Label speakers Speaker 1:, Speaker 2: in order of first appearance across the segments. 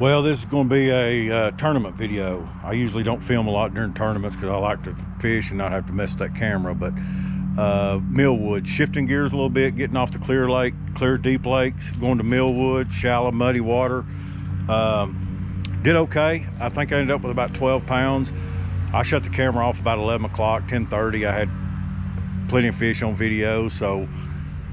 Speaker 1: Well, this is going to be a uh, tournament video. I usually don't film a lot during tournaments because I like to fish and not have to mess with that camera. But uh, Millwood, shifting gears a little bit, getting off the clear lake, clear deep lakes, going to Millwood, shallow, muddy water. Um, did okay. I think I ended up with about 12 pounds. I shut the camera off about 11 o'clock, 10:30. I had plenty of fish on video, so.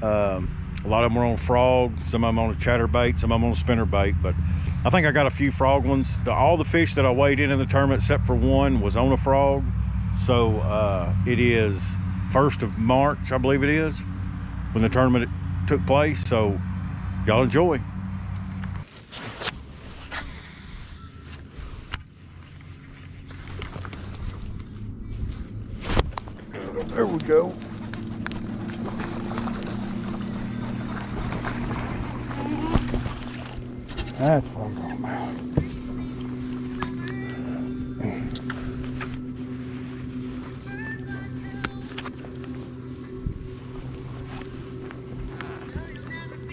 Speaker 1: Um, a lot of them were on frog, some of them on a chatterbait, some of them on a spinner bait, but I think I got a few frog ones. All the fish that I weighed in in the tournament, except for one, was on a frog. So uh, it is 1st of March, I believe it is, when the tournament took place. So y'all enjoy. There we go. That's what I'm talking about.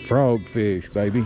Speaker 1: Frogfish, baby.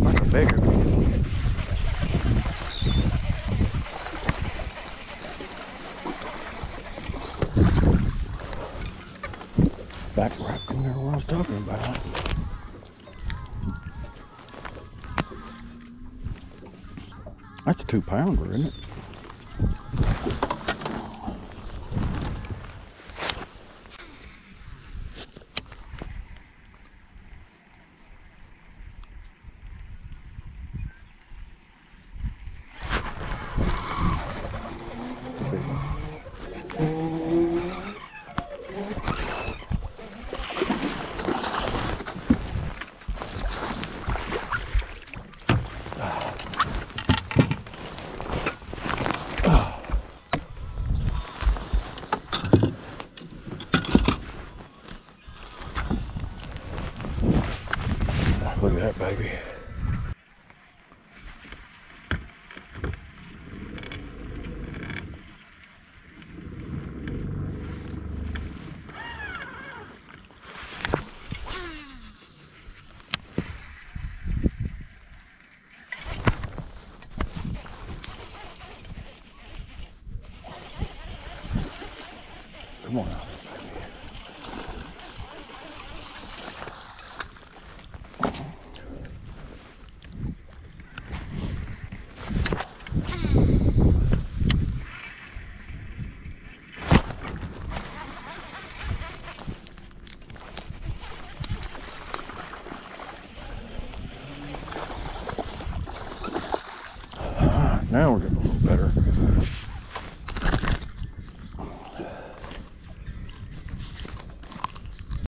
Speaker 1: Like a bigger. Back right in there what I was talking about. That's a two pounder, isn't it? Look at that baby. Come on now. Now we're good.